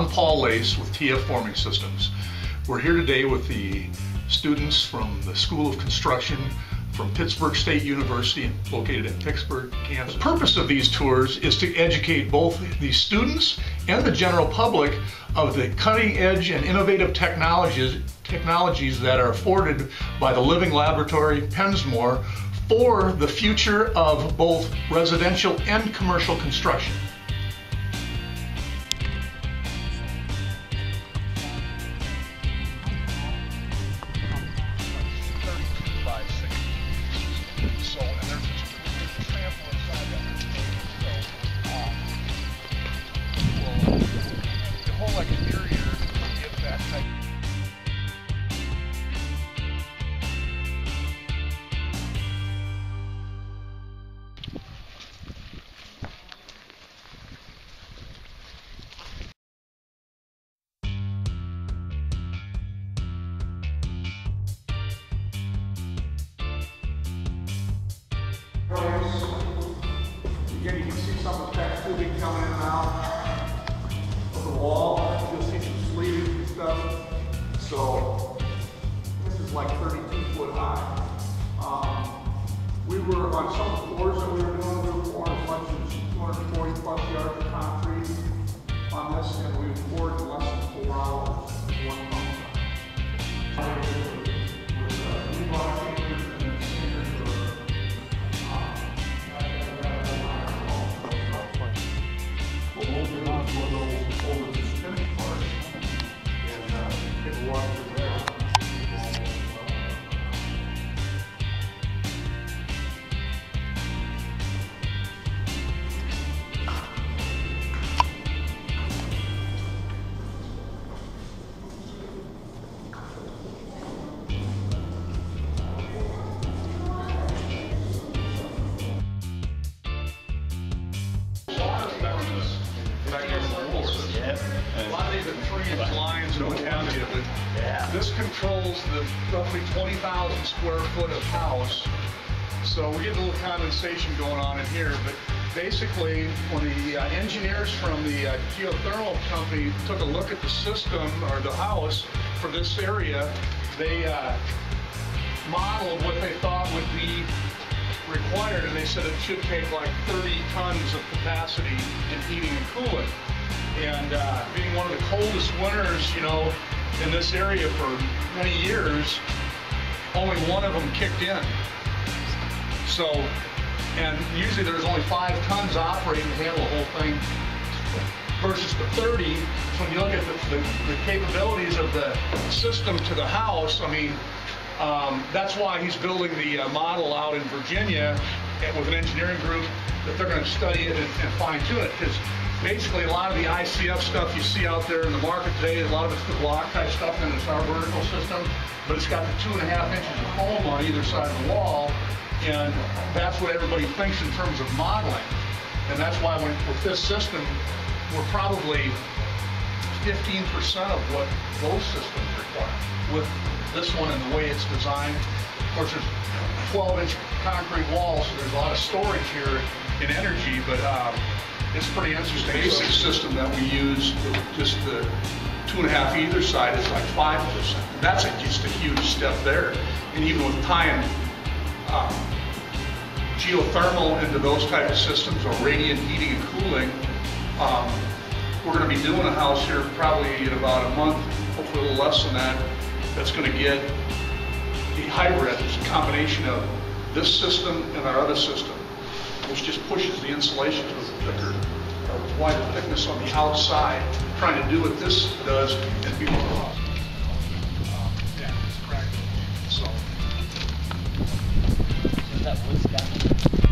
I'm Paul Lace with TF Forming Systems. We're here today with the students from the School of Construction from Pittsburg State University, located in Pittsburg, Kansas. The purpose of these tours is to educate both the students and the general public of the cutting edge and innovative technologies, technologies that are afforded by the Living Laboratory Pensmore for the future of both residential and commercial construction. Again, you can see some of the text tubing coming in and out of the wall. So this is like 32 foot high. Um, we were on some floors that we were doing, we were pouring as much as 240 plus yards of concrete on this, and we poured less these lines and what have you, but this controls the roughly 20,000 square foot of house. So we get a little condensation going on in here, but basically, when the uh, engineers from the uh, geothermal company took a look at the system or the house for this area, they uh, modeled what they thought would be required, and they said it should take like 30 tons of capacity in heating and cooling. And uh, being one of the coldest winters, you know, in this area for many years, only one of them kicked in. So, and usually there's only five tons operating to handle the whole thing versus the 30. So when you look at the, the, the capabilities of the system to the house, I mean, um, that's why he's building the uh, model out in Virginia with an engineering group that they're going to study it and, and fine tune it because basically a lot of the ICF stuff you see out there in the market today, a lot of it's the block type stuff and it's our vertical system, but it's got the two and a half inches of foam on either side of the wall and that's what everybody thinks in terms of modeling. And that's why when, with this system, we're probably 15% of what those systems require with this one and the way it's designed. Of course, there's 12 inch concrete walls, so there's a lot of storage here in energy, but um, it's pretty interesting. The Basic system that we use, just the two and a half either side is like 5%. That's a, just a huge step there. And even with tying um, geothermal into those type of systems or radiant heating and cooling, um, we're going to be doing a house here probably in about a month, hopefully a little less than that, that's going to get the hybrid, a combination of this system and our other system, which just pushes the insulation to a thicker, or wider thickness on the outside, trying to do what this does and be more uh, it's practical. So, Is that